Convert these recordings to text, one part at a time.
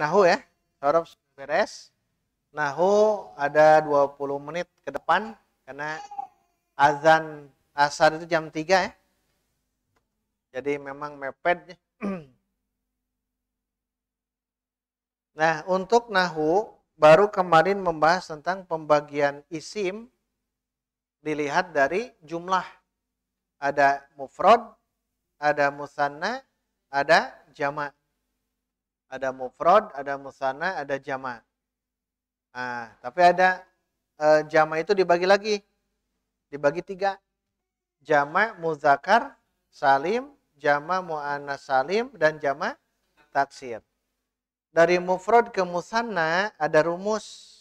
Nahu ya. Sorop beres. Nahu ada 20 menit ke depan karena azan asar itu jam 3 ya. Jadi memang mepet. Nah, untuk nahu baru kemarin membahas tentang pembagian isim dilihat dari jumlah. Ada mufrad, ada musanna, ada jama'. Ada mufrad, ada musanna, ada jama'. Nah, tapi ada e, jama' itu dibagi lagi. Dibagi tiga. Jama' muzakar, salim, jama' mu'annas salim, dan jama' taksir. Dari mufrad ke musanna ada rumus.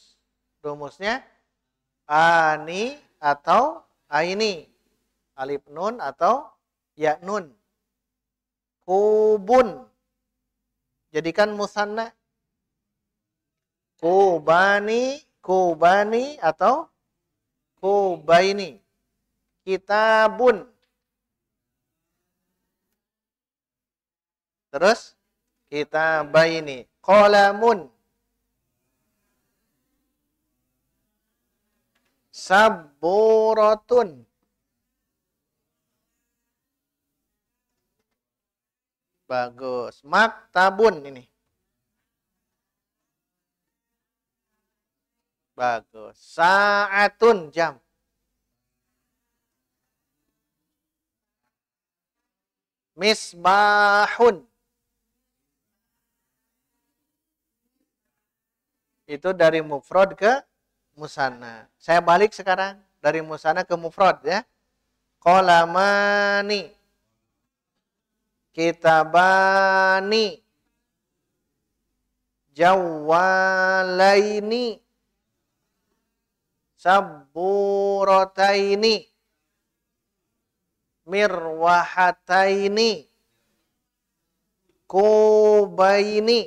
Rumusnya ani atau aini. Alif nun atau ya nun. Kubun. Jadikan musanna. Kubani, kubani atau kubaini. Kitabun. Terus kitabaini. Qalamun. Saburatun. Bagus. Maktabun ini. Bagus. Saatun jam. Misbahun. Itu dari mufrad ke musanna. Saya balik sekarang dari musanna ke mufrad ya. Qalamani. Kitabani. Jawalaini. Saburataini. Mirwahataini. Kubaini.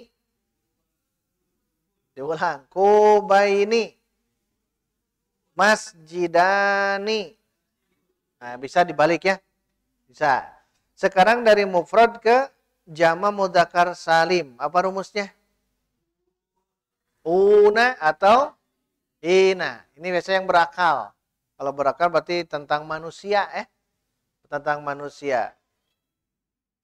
Diulang. Kubaini masjidani. Nah, bisa dibalik ya. Bisa. Sekarang dari mufrad ke jama mudakar salim. Apa rumusnya? Una atau ina. Ini biasanya yang berakal. Kalau berakal berarti tentang manusia eh. Tentang manusia.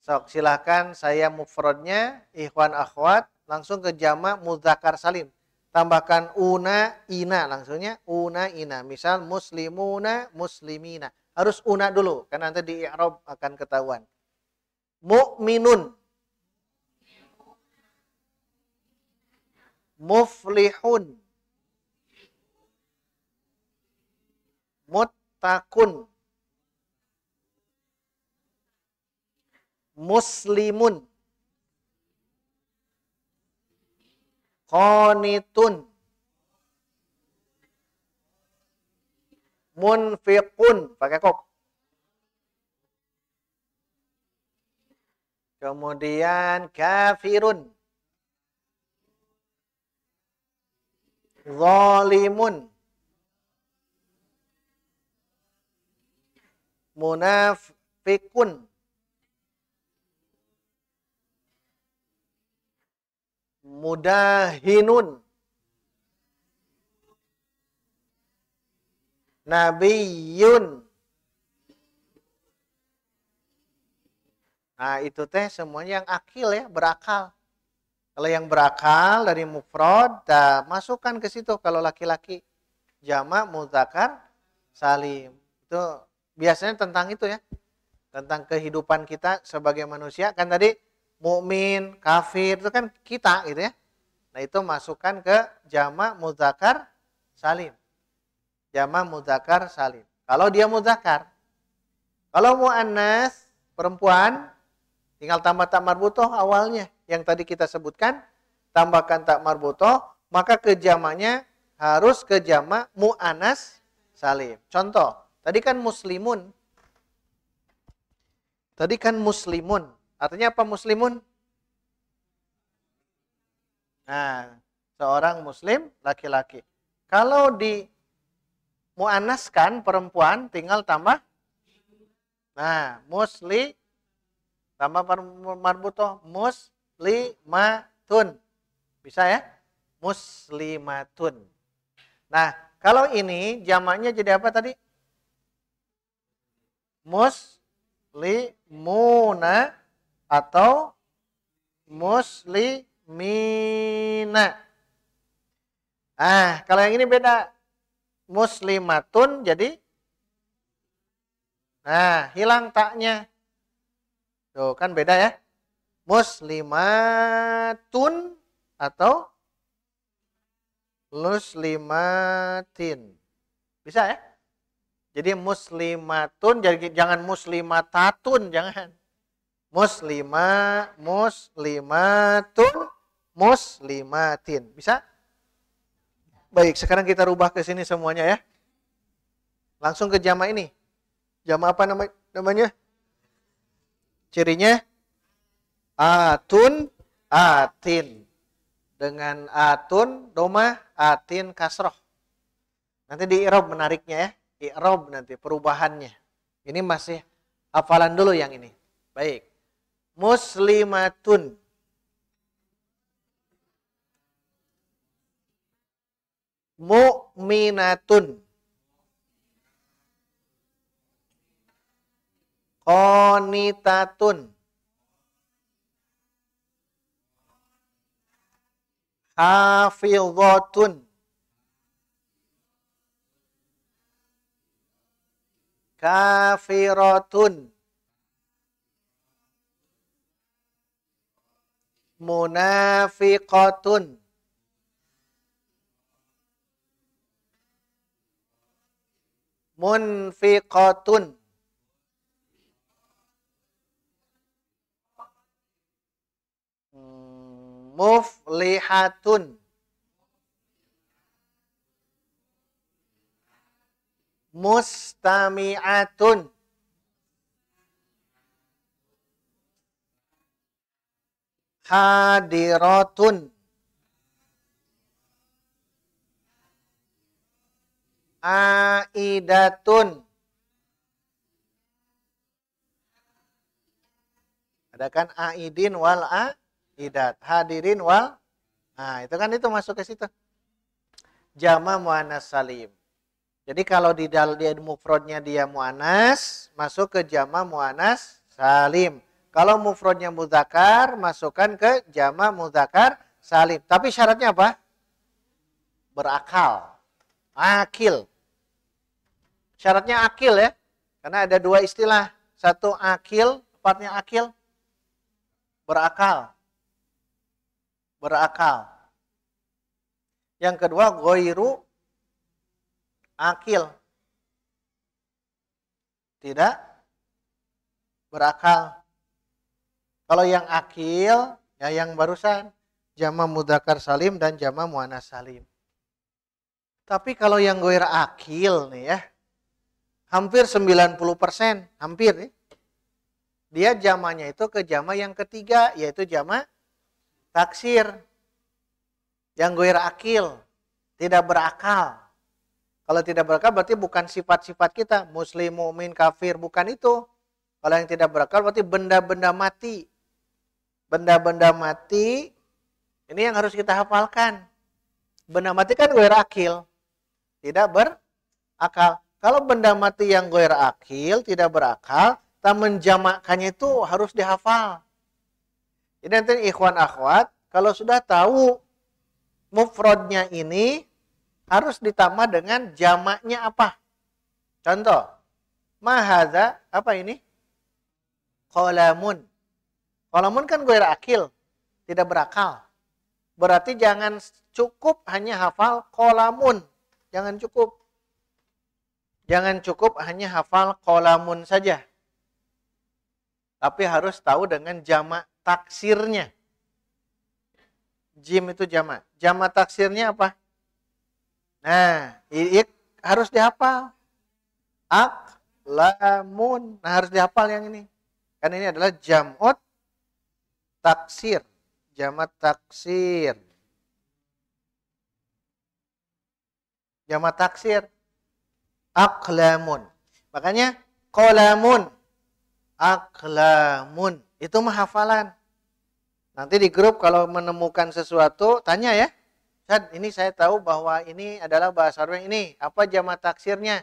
Sok silahkan saya mufradnya ikhwan akhwat langsung ke jama mudakar salim tambahkan una ina langsungnya una ina misal muslimuna muslimina harus una dulu kan nanti di i'rab akan ketahuan. Mukminun muflihun. Muttaqun. Muslimun. Qanitun. Munfiqun. Pakai kok. Kemudian kafirun. Zalimun. Munafikun. mudahinun nabiyun Nah, itu teh semuanya yang akil ya, berakal. Kalau yang berakal dari mufrad, dah masukkan ke situ kalau laki-laki. Jama' muzakar salim. Itu biasanya tentang itu ya. Tentang kehidupan kita sebagai manusia. Kan tadi mukmin, kafir itu kan kita gitu ya. Nah, itu masukkan ke jama mudzakkar salim. Jama mudzakkar salim. Kalau dia mudzakkar. Kalau muannas perempuan tinggal tambah tak marbutoh awalnya yang tadi kita sebutkan tambahkan tak marbutoh maka ke jamanya harus ke jama muannas salim. Contoh, tadi kan muslimun. Tadi kan muslimun. Artinya apa muslimun? Nah, seorang muslim laki-laki. Kalau di muannaskan perempuan tinggal tambah Nah, musli tambah marbutoh muslimatun. Bisa ya? Muslimatun. Nah, kalau ini jamaknya jadi apa tadi? Muslimuna atau muslimina. Ah, kalau yang ini beda. Muslimatun jadi Nah, hilang taknya. Tuh, kan beda ya. Muslimatun atau muslimatin. Bisa ya? Jadi muslimatun jadi jangan muslimatatun, jangan. Muslima, muslimatun, muslimatin. Bisa? Baik, sekarang kita rubah ke sini semuanya ya. Langsung ke jama ini. Jama apa nama, namanya? Cirinya atun, atin. Dengan atun, doma, atin, kasroh. Nanti di irob menariknya ya. Irob nanti perubahannya. Ini masih hafalan dulu yang ini. Baik muslimatun mu'minatun. Qanitatun. Hafizatun. Kafiratun. Munafiqatun munfiqatun. Muflihatun. Mustami'atun. Hadiratun aidatun ada kan aidin wal aidat hadirin wal nah itu kan itu masuk ke situ jama muannas salim jadi kalau di dal di mufradnya dia muannas masuk ke jama muannas salim kalau mufradnya mudzakkar, masukkan ke jama mudzakkar salim. Tapi syaratnya apa? Berakal. Akil. Syaratnya akil ya. Karena ada dua istilah. Satu akil, tepatnya akil. Berakal. Berakal. Yang kedua, goiru akil. Tidak berakal. Kalau yang akil, ya yang barusan jama mudakar salim dan jama muannas salim. Tapi kalau yang goir akil nih ya, hampir 90%, hampir nih. Dia jamanya itu ke jama yang ketiga, yaitu jama taksir. Yang goir akil, tidak berakal. Kalau tidak berakal berarti bukan sifat-sifat kita, muslim, mumin, kafir, bukan itu. Kalau yang tidak berakal berarti benda-benda mati benda-benda mati ini yang harus kita hafalkan. Benda mati kan gue akil, tidak berakal. Kalau benda mati yang gue akil, tidak berakal, tak menjamakkannya itu harus dihafal. Jadi nanti ikhwan akhwat, kalau sudah tahu mufrodnya ini harus ditambah dengan jamaknya apa. Contoh, mahaza apa ini? Kolamun. Walaupun kan gue akil, tidak berakal. Berarti jangan cukup hanya hafal kolamun. Jangan cukup. Jangan cukup hanya hafal kolamun saja. Tapi harus tahu dengan jamak taksirnya. Jim itu jamak. Jamak taksirnya apa? Nah, ini harus dihafal. Ak, lamun. Nah, harus dihafal yang ini. Kan ini adalah jamot taksir, jamat taksir. Jamat taksir aklamun. Makanya kolamun, aklamun itu mah hafalan. Nanti di grup kalau menemukan sesuatu, tanya ya. Ustaz, ini saya tahu bahwa ini adalah bahasa Arab ini. Apa jama taksirnya?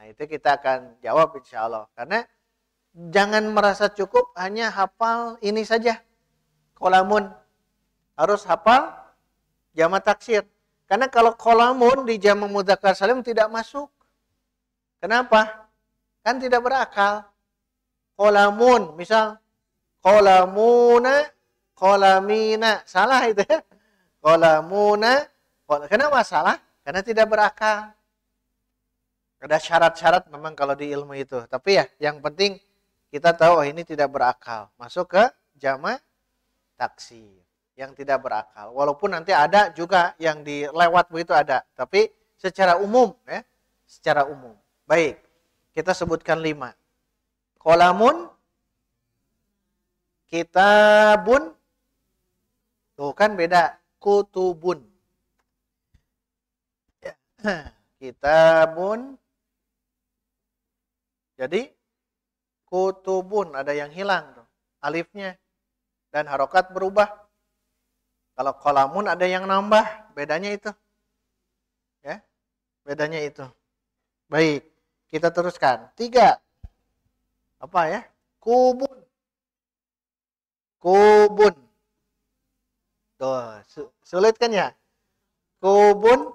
Nah itu kita akan jawab insya Allah. Karena jangan merasa cukup hanya hafal ini saja. Kolamun. Harus hafal jama taksir. Karena kalau kolamun di jama mudakar salim tidak masuk. Kenapa? Kan tidak berakal. Kolamun, misal kolamuna, kolamina. Salah itu ya. Qalamuna. Kenapa salah? Karena tidak berakal. Ada syarat-syarat memang kalau di ilmu itu. Tapi ya yang penting kita tahu oh ini tidak berakal. Masuk ke jama taksir yang tidak berakal. Walaupun nanti ada juga yang dilewat begitu ada. Tapi secara umum ya. Secara umum. Baik. Kita sebutkan lima. Kolamun. Kitabun. Tuh kan beda kutubun. Ya. Kitabun. Jadi kutubun ada yang hilang tuh. Alifnya dan harokat berubah. Kalau kolamun ada yang nambah, bedanya itu. Ya, bedanya itu. Baik, kita teruskan. Tiga. Apa ya? Kubun. Kubun. Tuh, sulit kan ya? Kubun,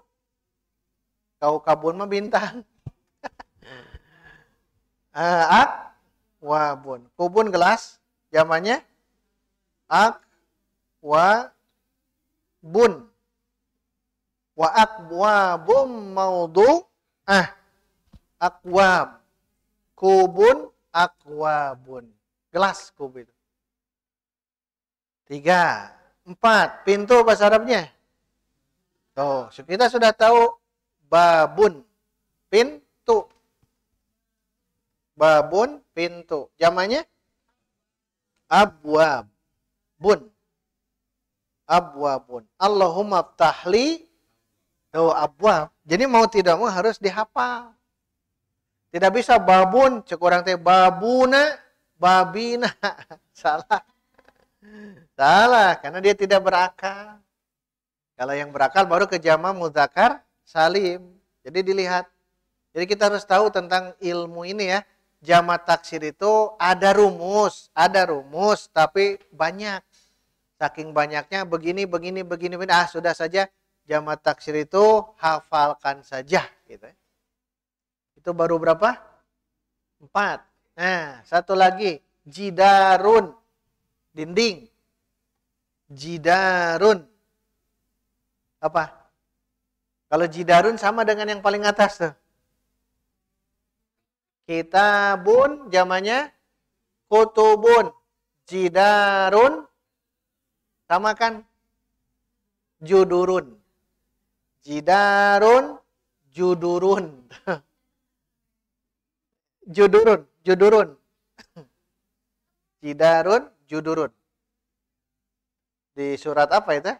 kau kabun mah bintang. uh, ak, wabun. Kubun gelas, zamannya ak, wa, bun. Wa akwabum maudu, ah, akwab. Kubun, akwabun. Gelas kubun. Tiga. Empat. Pintu bahasa Arabnya. Oh, kita sudah tahu babun. Pintu. Babun, pintu. Jamannya? Abwab. Bun. Abwabun. Allahumma ftahli. Tuh, abwab. Jadi mau tidak mau harus dihafal. Tidak bisa babun, cek orang teh babuna, babina. Salah. Salah, karena dia tidak berakal. Kalau yang berakal baru ke jama mudakar salim. Jadi dilihat. Jadi kita harus tahu tentang ilmu ini ya. Jama taksir itu ada rumus, ada rumus, tapi banyak. Saking banyaknya begini, begini, begini, begini. Ah sudah saja jama taksir itu hafalkan saja. Gitu. Ya. Itu baru berapa? Empat. Nah, satu lagi. Jidarun. Dinding jidarun. Apa? Kalau jidarun sama dengan yang paling atas tuh. Kitabun zamannya kutubun. Jidarun sama kan judurun. Jidarun, judurun. judurun, judurun. Jidarun, judurun di surat apa itu?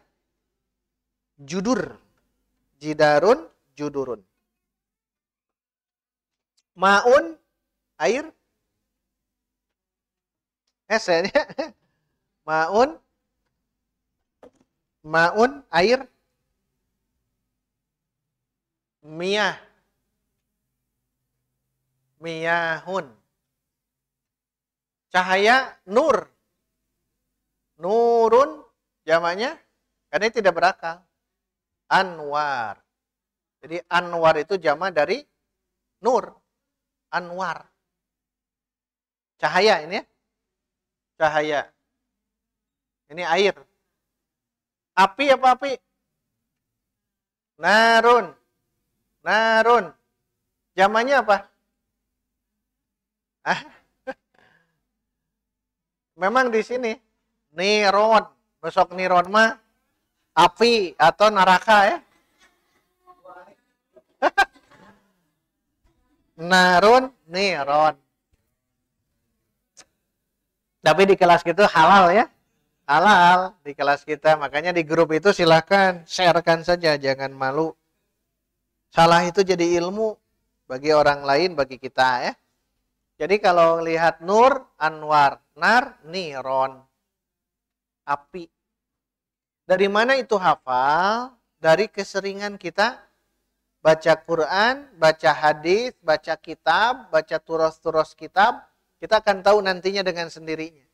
Judur. Jidarun, judurun. Maun, air. Esennya. Maun. Maun, air. Miyah. Miyahun. Cahaya, nur. Nurun, Jamaknya karena tidak berakal. Anwar. Jadi anwar itu jama dari nur. Anwar. Cahaya ini ya. Cahaya. Ini air. Api apa api? Narun. Narun. Jamannya apa? Ah. Memang di sini. Niron. Besok niron mah api atau neraka ya. Narun niron. Tapi di kelas kita halal ya. Halal di kelas kita. Makanya di grup itu silahkan sharekan saja. Jangan malu. Salah itu jadi ilmu bagi orang lain, bagi kita ya. Jadi kalau lihat nur, anwar, nar, niron. Api Dari mana itu hafal? Dari keseringan kita baca Quran, baca hadis, baca kitab, baca turos-turos kitab, kita akan tahu nantinya dengan sendirinya.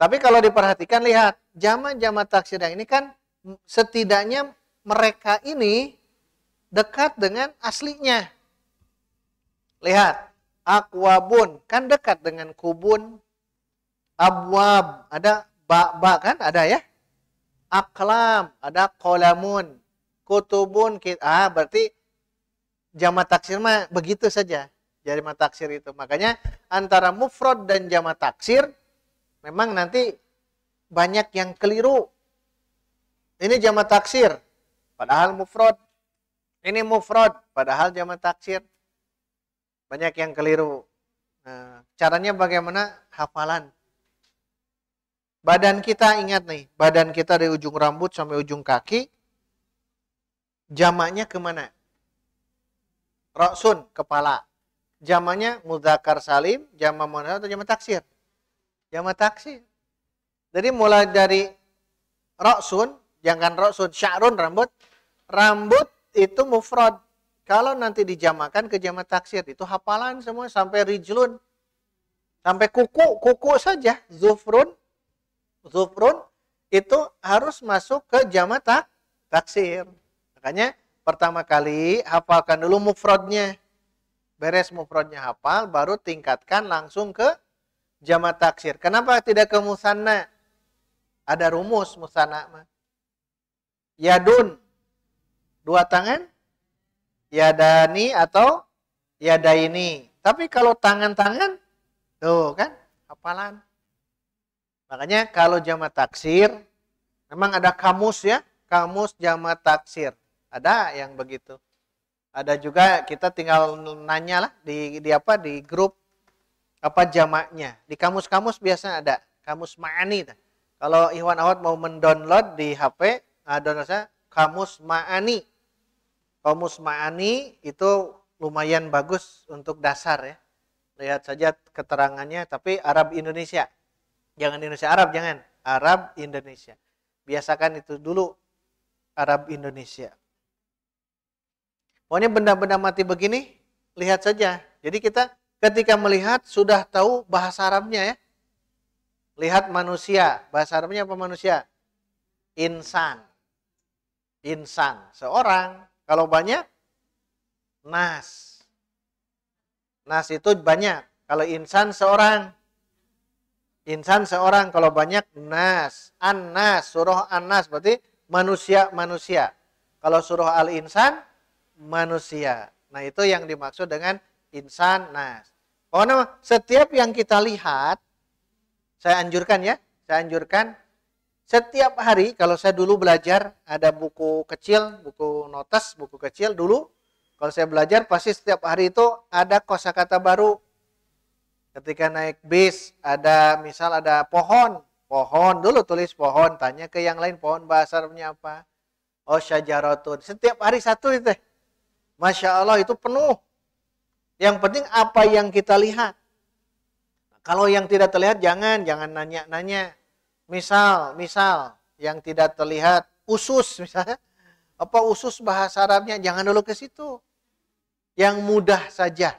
Tapi kalau diperhatikan lihat, jama-jama taksir yang ini kan setidaknya mereka ini dekat dengan aslinya. Lihat, akwabun. Kan dekat dengan kubun. Abwab, ada ba-ba kan? Ada ya? Aklam, ada kolamun kutubun ah berarti jama taksir mah begitu saja. Jama taksir itu. Makanya antara mufrad dan jama taksir memang nanti banyak yang keliru. Ini jama taksir padahal mufrad. Ini mufrad padahal jama taksir banyak yang keliru nah, caranya bagaimana hafalan badan kita ingat nih badan kita dari ujung rambut sampai ujung kaki Jamaknya ke mana? Roksun, kepala. Jamaknya mudakar salim, jamak muannas atau jamak taksir? Jamak taksir. Jadi mulai dari roksun, jangan roksun, sya'run rambut. Rambut itu mufrad. Kalau nanti dijamakan ke jamak taksir, itu hafalan semua sampai rijlun. Sampai kuku, kuku saja. Zufrun, zufrun itu harus masuk ke jamak tak, taksir. Makanya pertama kali hafalkan dulu mufrodnya. Beres mufrodnya hafal, baru tingkatkan langsung ke jama taksir. Kenapa tidak ke musanna? Ada rumus musanna. Yadun, dua tangan, yadani atau yadaini. Tapi kalau tangan-tangan, tuh kan, hafalan. Makanya kalau jama taksir, memang ada kamus ya, kamus jama taksir. Ada yang begitu. Ada juga kita tinggal nanya lah di, di apa di grup apa jamaknya. Di kamus-kamus biasa ada kamus ma'ani. Kalau Iwan Awad mau mendownload di HP, nah saya kamus ma'ani. Kamus ma'ani itu lumayan bagus untuk dasar ya. Lihat saja keterangannya, tapi Arab Indonesia. Jangan Indonesia Arab, jangan. Arab Indonesia. Biasakan itu dulu Arab Indonesia. Pokoknya benda-benda mati begini, lihat saja. Jadi kita ketika melihat sudah tahu bahasa Arabnya ya. Lihat manusia, bahasa Arabnya apa manusia? Insan. Insan, seorang. Kalau banyak, nas. Nas itu banyak. Kalau insan seorang. Insan seorang, kalau banyak nas. An-nas, surah an-nas berarti manusia-manusia. Kalau surah al-insan manusia. Nah, itu yang dimaksud dengan insan nas. Pokoknya setiap yang kita lihat, saya anjurkan ya, saya anjurkan setiap hari kalau saya dulu belajar ada buku kecil, buku notas, buku kecil dulu kalau saya belajar pasti setiap hari itu ada kosakata baru. Ketika naik bis ada misal ada pohon, pohon dulu tulis pohon, tanya ke yang lain pohon bahasa Arabnya apa? Oh syajaratun. Setiap hari satu itu. Masya Allah itu penuh. Yang penting apa yang kita lihat. Kalau yang tidak terlihat jangan, jangan nanya-nanya. Misal, misal yang tidak terlihat usus misalnya. Apa usus bahasa Arabnya? Jangan dulu ke situ. Yang mudah saja.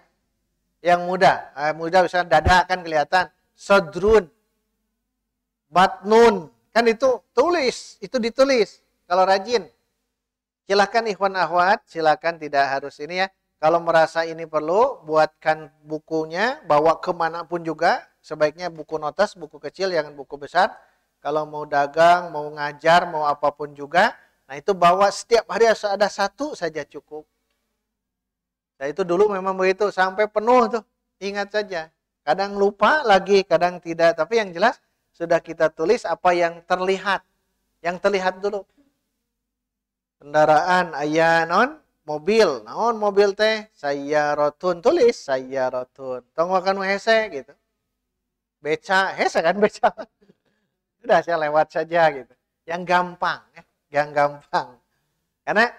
Yang mudah. Eh, mudah misalnya dada kan kelihatan. Sodrun. Batnun. Kan itu tulis. Itu ditulis. Kalau rajin. Silahkan ikhwan ahwat, silahkan tidak harus ini ya. Kalau merasa ini perlu, buatkan bukunya, bawa ke mana pun juga. Sebaiknya buku notas, buku kecil, jangan buku besar. Kalau mau dagang, mau ngajar, mau apa pun juga. Nah itu bawa setiap hari ada satu saja cukup. Nah itu dulu memang begitu, sampai penuh tuh. Ingat saja. Kadang lupa lagi, kadang tidak. Tapi yang jelas sudah kita tulis apa yang terlihat. Yang terlihat dulu kendaraan ayah non mobil naon mobil teh saya rotun tulis saya rotun tong makan hese gitu beca hese kan beca udah saya lewat saja gitu yang gampang ya yang gampang karena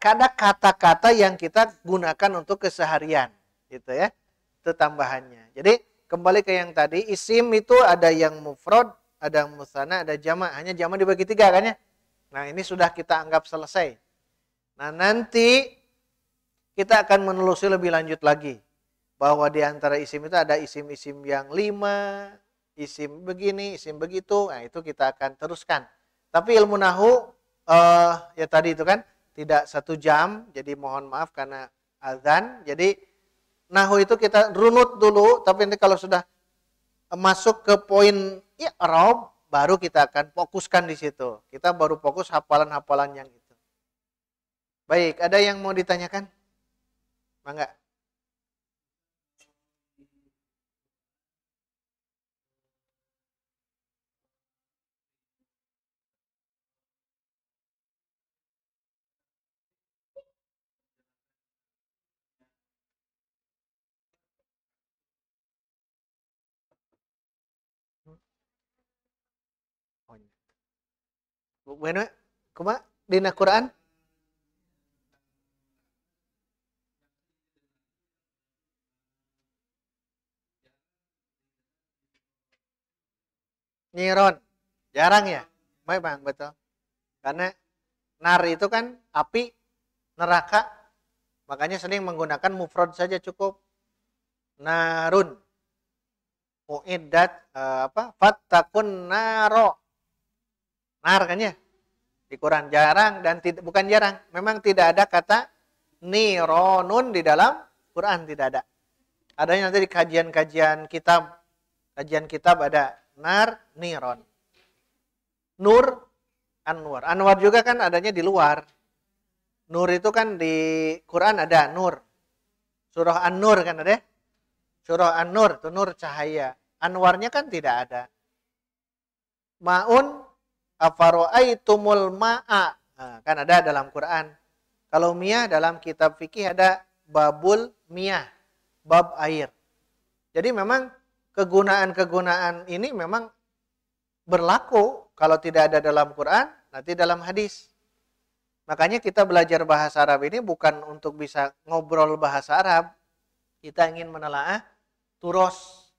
ada kata-kata yang kita gunakan untuk keseharian gitu ya itu tambahannya jadi kembali ke yang tadi isim itu ada yang mufrad ada musana, ada jama. Hanya jama dibagi tiga kan ya? Nah ini sudah kita anggap selesai. Nah nanti kita akan menelusuri lebih lanjut lagi. Bahwa di antara isim itu ada isim-isim yang lima, isim begini, isim begitu. Nah itu kita akan teruskan. Tapi ilmu nahu, uh, ya tadi itu kan, tidak satu jam. Jadi mohon maaf karena azan. Jadi nahu itu kita runut dulu. Tapi nanti kalau sudah masuk ke poin i'rab baru kita akan fokuskan di situ. Kita baru fokus hafalan-hafalan yang itu. Baik, ada yang mau ditanyakan? Mangga. Bueno, kuma dina Quran? Niron. Jarang ya? Bang, betul. Karena nar itu kan api, neraka. Makanya sering menggunakan mufrad saja cukup. Narun. Mu'iddat uh, apa? Fattakun naro nar kan ya di Quran jarang dan tidak bukan jarang memang tidak ada kata nironun di dalam Quran tidak ada. Adanya nanti di kajian-kajian kitab kajian kitab ada nar niron. Nur anwar. Anwar juga kan adanya di luar. Nur itu kan di Quran ada nur. Surah an-nur kan ada surah an-nur itu nur cahaya. Anwarnya kan tidak ada. Maun afaro'aitumul ma'a. Nah, kan ada dalam Quran. Kalau miyah dalam kitab fikih ada babul miyah, bab air. Jadi memang kegunaan-kegunaan ini memang berlaku kalau tidak ada dalam Quran, nanti dalam hadis. Makanya kita belajar bahasa Arab ini bukan untuk bisa ngobrol bahasa Arab. Kita ingin menelaah turos.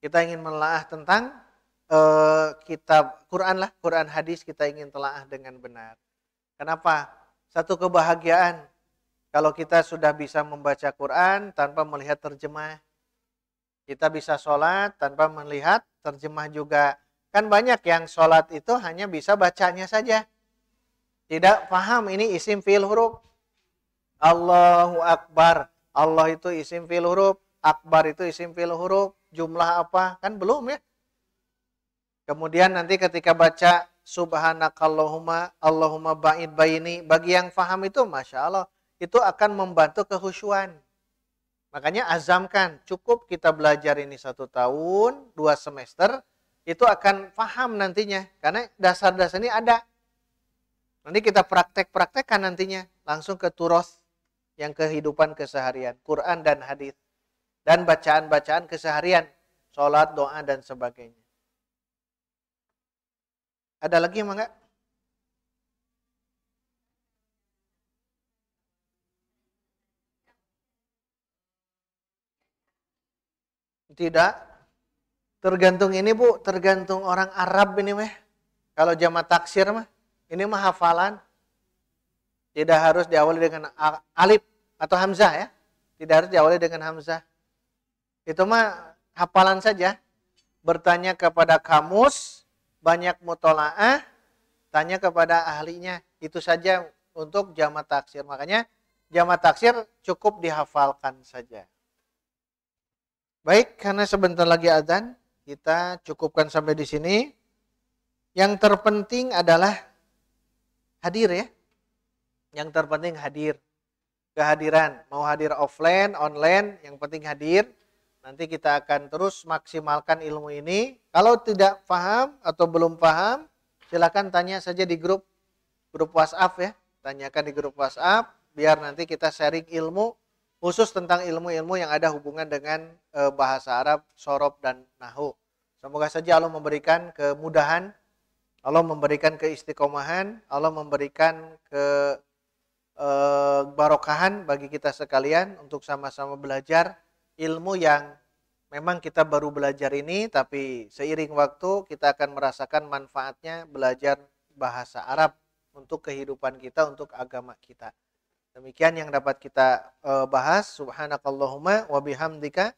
Kita ingin menelaah tentang uh, kitab Quran lah, Quran hadis kita ingin telaah dengan benar. Kenapa? Satu kebahagiaan kalau kita sudah bisa membaca Quran tanpa melihat terjemah. Kita bisa sholat tanpa melihat terjemah juga. Kan banyak yang sholat itu hanya bisa bacanya saja. Tidak paham ini isim fil huruf. Allahu Akbar. Allah itu isim fil huruf. Akbar itu isim fil huruf. Jumlah apa? Kan belum ya. Kemudian nanti ketika baca subhanakallahumma Allahumma ba'id baini bagi yang faham itu Masya Allah itu akan membantu kehusuan. Makanya azamkan cukup kita belajar ini satu tahun, dua semester itu akan faham nantinya karena dasar-dasar ini ada. Nanti kita praktek-praktekkan nantinya langsung ke turos yang kehidupan keseharian, Quran dan hadis dan bacaan-bacaan keseharian, sholat, doa dan sebagainya. Ada lagi yang enggak? Tidak. Tergantung ini Bu, tergantung orang Arab ini mah. Kalau jamaah taksir mah, ini mah hafalan. Tidak harus diawali dengan alif atau hamzah ya. Tidak harus diawali dengan hamzah. Itu mah hafalan saja. Bertanya kepada kamus, banyak mutolaah, tanya kepada ahlinya. Itu saja untuk jama taksir. Makanya jama taksir cukup dihafalkan saja. Baik, karena sebentar lagi adzan, kita cukupkan sampai di sini. Yang terpenting adalah hadir ya. Yang terpenting hadir. Kehadiran, mau hadir offline, online, yang penting hadir Nanti kita akan terus maksimalkan ilmu ini. Kalau tidak paham atau belum paham, silakan tanya saja di grup grup WhatsApp ya. Tanyakan di grup WhatsApp biar nanti kita sharing ilmu khusus tentang ilmu-ilmu yang ada hubungan dengan e, bahasa Arab, sorob dan nahu. Semoga saja Allah memberikan kemudahan, Allah memberikan keistiqomahan, Allah memberikan ke e, barokahan bagi kita sekalian untuk sama-sama belajar ilmu yang memang kita baru belajar ini, tapi seiring waktu kita akan merasakan manfaatnya belajar bahasa Arab untuk kehidupan kita, untuk agama kita. Demikian yang dapat kita uh, bahas. Subhanakallahumma wa bihamdika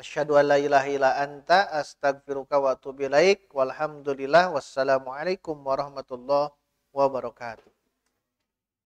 asyhadu an la ilaha anta astaghfiruka wa atubu ilaik. Walhamdulillah wassalamualaikum warahmatullahi wabarakatuh.